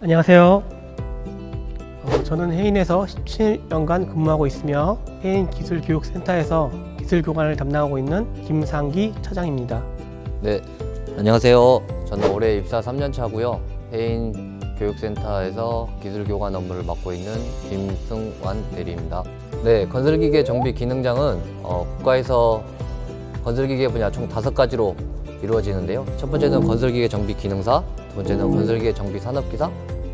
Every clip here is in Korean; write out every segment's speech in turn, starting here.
안녕하세요. 어, 저는 해인에서 17년간 근무하고 있으며 해인 기술교육센터에서 기술 교관을 담당하고 있는 김상기 차장입니다. 네, 안녕하세요. 저는 올해 입사 3년 차고요. 해인 교육센터에서 기술교관 업무를 맡고 있는 김승완 대리입니다. 네, 건설기계 정비 기능장은 어, 국가에서 건설기계 분야 총 다섯 가지로 이루어지는데요. 첫 번째는 건설기계 정비 기능사, 두 번째는 건설기계 정비 산업기사,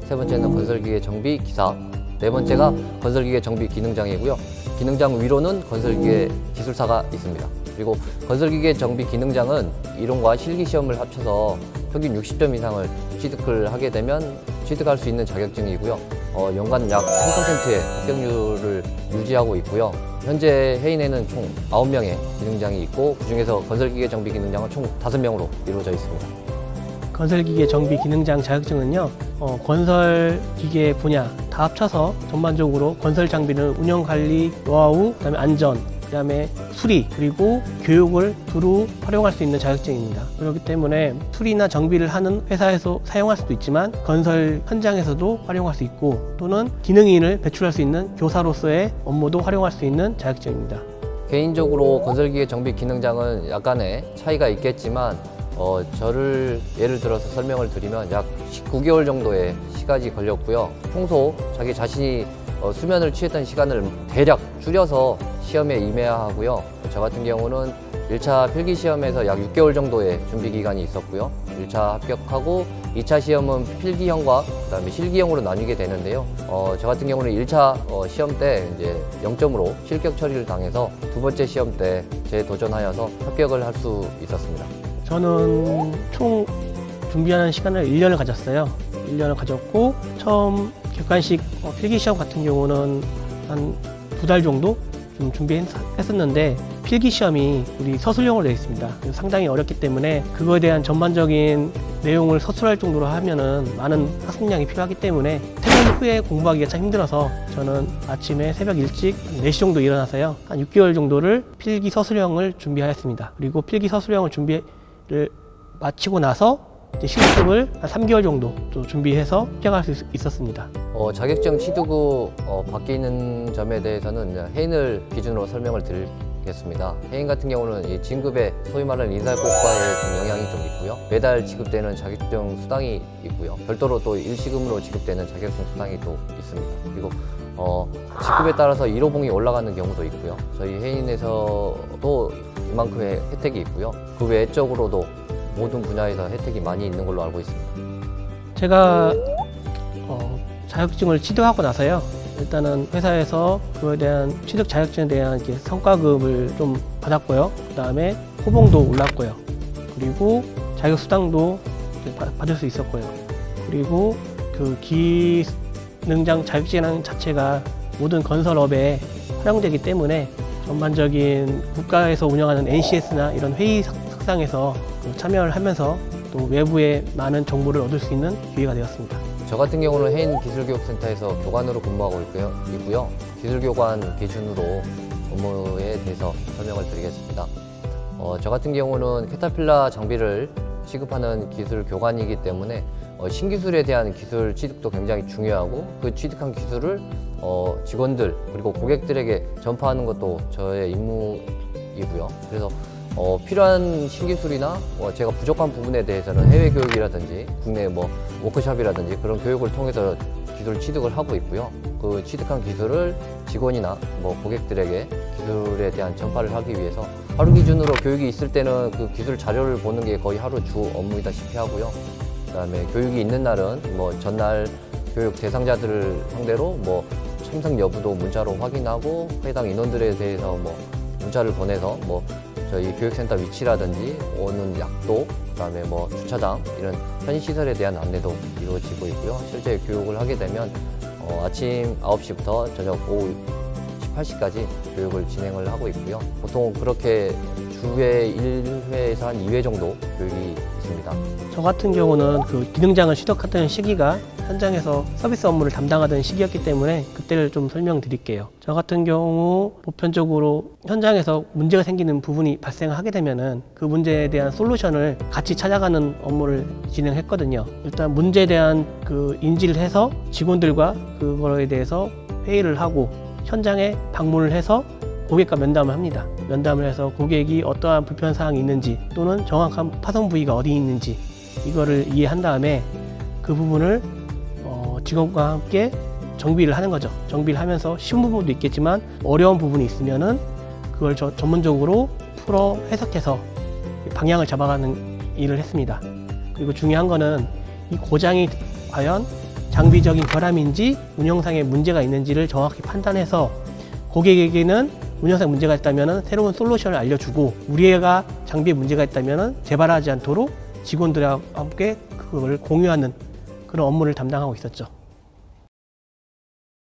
세 번째는 건설기계 정비 기사, 네 번째가 건설기계 정비 기능장이고요. 기능장 위로는 건설기계 기술사가 있습니다. 그리고 건설기계 정비 기능장은 이론과 실기 시험을 합쳐서 평균 60점 이상을 취득을 하게 되면 취득할 수 있는 자격증이고요. 어, 연간 약 3%의 합격률을 유지하고 있고요. 현재 해인에는 총 9명의 기능장이 있고 그중에서 건설기계 정비 기능장은 총 5명으로 이루어져 있습니다. 건설기계 정비 기능장 자격증은요, 어, 건설기계 분야 다 합쳐서 전반적으로 건설 장비는 운영 관리, 노하우, 그다음에 안전, 그다음에 수리 그리고 교육을 두루 활용할 수 있는 자격증입니다. 그렇기 때문에 수리나 정비를 하는 회사에서 사용할 수도 있지만 건설 현장에서도 활용할 수 있고 또는 기능인을 배출할 수 있는 교사로서의 업무도 활용할 수 있는 자격증입니다. 개인적으로 건설기계 정비 기능장은 약간의 차이가 있겠지만 어, 저를 예를 들어서 설명을 드리면 약 19개월 정도의 시간이 걸렸고요. 평소 자기 자신이 어, 수면을 취했던 시간을 대략 줄여서 시험에 임해야 하고요. 저 같은 경우는 1차 필기 시험에서 약 6개월 정도의 준비 기간이 있었고요. 1차 합격하고 2차 시험은 필기형과 그다음에 실기형으로 나뉘게 되는데요. 어, 저 같은 경우는 1차 어, 시험 때 이제 0점으로 실격 처리를 당해서 두 번째 시험 때 재도전하여서 합격을 할 수 있었습니다. 저는 총 준비하는 시간을 1년을 가졌어요. 1년을 가졌고 처음 객관식 어, 필기 시험 같은 경우는 한 두 달 정도 좀 준비했었는데 필기 시험이 우리 서술형으로 되어 있습니다. 상당히 어렵기 때문에 그거에 대한 전반적인 내용을 서술할 정도로 하면은 많은 학습량이 필요하기 때문에 퇴근 후에 공부하기가 참 힘들어서 저는 아침에 새벽 일찍 4시 정도 일어나서요. 한 6개월 정도를 필기 서술형을 준비하였습니다. 그리고 필기 서술형을 준비를 마치고 나서 이제 실습을 한 3개월 정도 또 준비해서 합격할 수 있- 있었습니다. 어, 자격증 취득 후 어, 바뀌는 점에 대해서는 해인을 기준으로 설명을 드리겠습니다. 해인 같은 경우는 이 진급에 소위 말하는 인사고과에 좀 영향이 좀 있고요. 매달 지급되는 자격증 수당이 있고요. 별도로 또 일시금으로 지급되는 자격증 수당이 또 있습니다. 그리고 어, 직급에 따라서 1호봉이 올라가는 경우도 있고요. 저희 해인에서도 이만큼의 혜택이 있고요. 그 외적으로도 모든 분야에서 혜택이 많이 있는 걸로 알고 있습니다. 제가 어, 자격증을 취득하고 나서요. 일단은 회사에서 그에 대한 취득 자격증에 대한 이렇게 성과급을 좀 받았고요. 그 다음에 호봉도 올랐고요. 그리고 자격 수당도 받을 수 있었고요. 그리고 그 기능장 자격증 자체가 모든 건설업에 활용되기 때문에 전반적인 국가에서 운영하는 NCS나 이런 회의 석- 석상에서 그 참여를 하면서 또 외부의 많은 정보를 얻을 수 있는 기회가 되었습니다. 저 같은 경우는 해인 기술교육센터에서 교관으로 근무하고 있고요. 있고요. 기술교관 기준으로 업무에 대해서 설명을 드리겠습니다. 어, 저 같은 경우는 캐타필라 장비를 취급하는 기술 교관이기 때문에 어, 신기술에 대한 기술 취득도 굉장히 중요하고 그 취득한 기술을 어, 직원들 그리고 고객들에게 전파하는 것도 저의 임무이고요. 그래서 어, 필요한 신기술이나 뭐 제가 부족한 부분에 대해서는 해외 교육이라든지 국내 뭐 워크숍이라든지 그런 교육을 통해서 기술 취득을 하고 있고요. 그 취득한 기술을 직원이나 뭐 고객들에게 기술에 대한 전파를 하기 위해서 하루 기준으로 교육이 있을 때는 그 기술 자료를 보는 게 거의 하루 주 업무이다시피 하고요. 그다음에 교육이 있는 날은 뭐 전날 교육 대상자들을 상대로 뭐 참석 여부도 문자로 확인하고 해당 인원들에 대해서 뭐 문자를 보내서 뭐 저희 교육센터 위치라든지 오는 약도 그다음에 뭐 주차장 이런 편의 시설에 대한 안내도 이루어지고 있고요. 실제 교육을 하게 되면 어, 아침 9시부터 저녁 오후 18시까지 교육을 진행을 하고 있고요. 보통 그렇게 주회 1회에서 한 2회 정도 교육이 있습니다. 저 같은 경우는 그 기능장을 취득하던 시기가 현장에서 서비스 업무를 담당하던 시기였기 때문에 그때를 좀 설명드릴게요. 저 같은 경우 보편적으로 현장에서 문제가 생기는 부분이 발생하게 되면은 그 문제에 대한 솔루션을 같이 찾아가는 업무를 진행했거든요. 일단 문제에 대한 그 인지를 해서 직원들과 그거에 대해서 회의를 하고 현장에 방문을 해서 고객과 면담을 합니다. 면담을 해서 고객이 어떠한 불편 사항이 있는지 또는 정확한 파손 부위가 어디 있는지 이거를 이해한 다음에 그 부분을 어, 직원과 함께 정비를 하는 거죠. 정비를 하면서 쉬운 부분도 있겠지만 어려운 부분이 있으면은 그걸 저- 전문적으로 풀어 해석해서 방향을 잡아가는 일을 했습니다. 그리고 중요한 거는 이 고장이 과연 장비적인 결함인지 운영상의 문제가 있는지를 정확히 판단해서 고객에게는 운영상 문제가 있다면 새로운 솔루션을 알려주고 우리가 장비에 문제가 있다면 재발하지 않도록 직원들과 함께 그걸 공유하는 그런 업무를 담당하고 있었죠.